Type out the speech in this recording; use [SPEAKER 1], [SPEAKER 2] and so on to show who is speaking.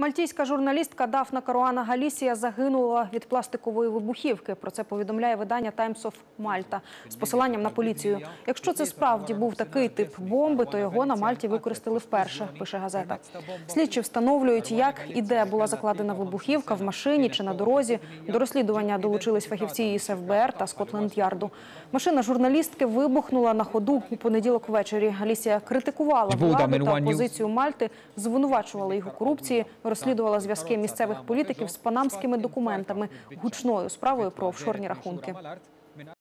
[SPEAKER 1] Мальтійська журналістка Дафна Каруана Галісія загинула від пластикової вибухівки. Про це повідомляє видання Times of Malta з посиланням на поліцію. Якщо це справді був такий тип бомби, то його на Мальті використали вперше, пише газета. Слідчі встановлюють, як і де була закладена вибухівка в машині чи на дорозі. До розслідування долучились фахівці із ФБР та Скотленд-Ярду. Машина журналістки вибухнула на ходу у понеділок ввечері. Галісія критикувала владу та опозицію Мальти, звинувачувала їх у корупції, розслідувала зв'язки місцевих політиків з панамськими документами, гучною справою про офшорні рахунки.